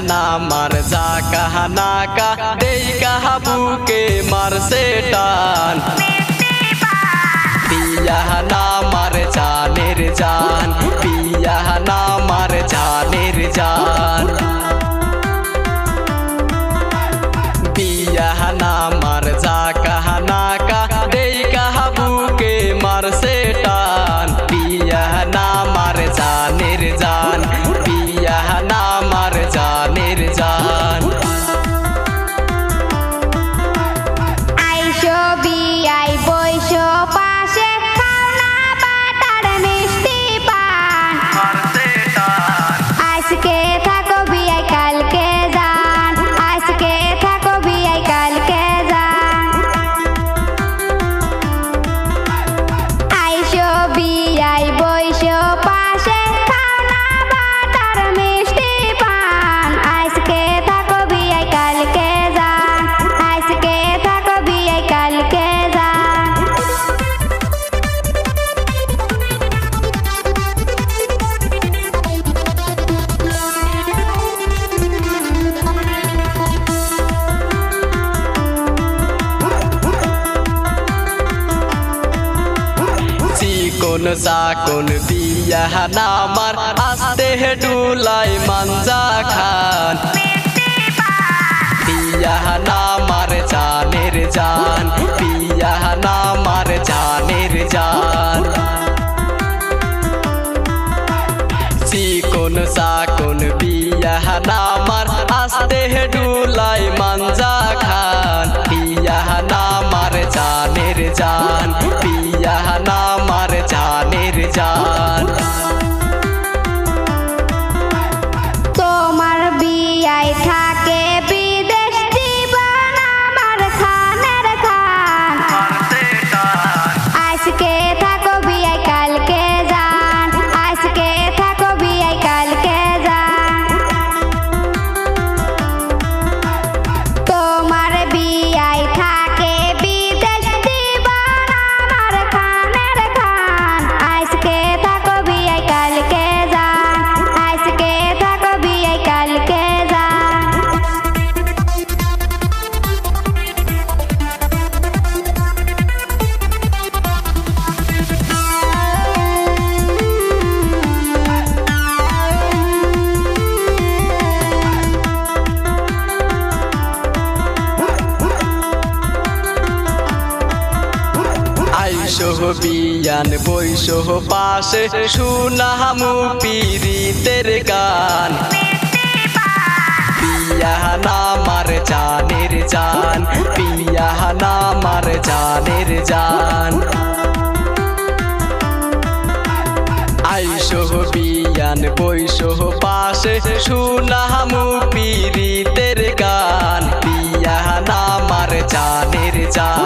कहना मर जा कहना का दे कहबू के मर से टान। पिया ना मर जा निर जान पिया চিকন চাকন বিয়া নামার আস্তে ডুলাই মাঞ্জা খান পিয়া নামার জানের জান পিয়া নামার জানের জান চিকন চাকন বিয়া পিয়ান বৈশহ পাশে সুনাহামু পীড়িতের গান। পিয়াহানা আমার জানের জান পিয়াহানা আমার জানের জান। আইসহ বিয়ান বৈশহ পাশে সুনাহামু পীড়িতের গান পিয়াহানা আমার জানের জান।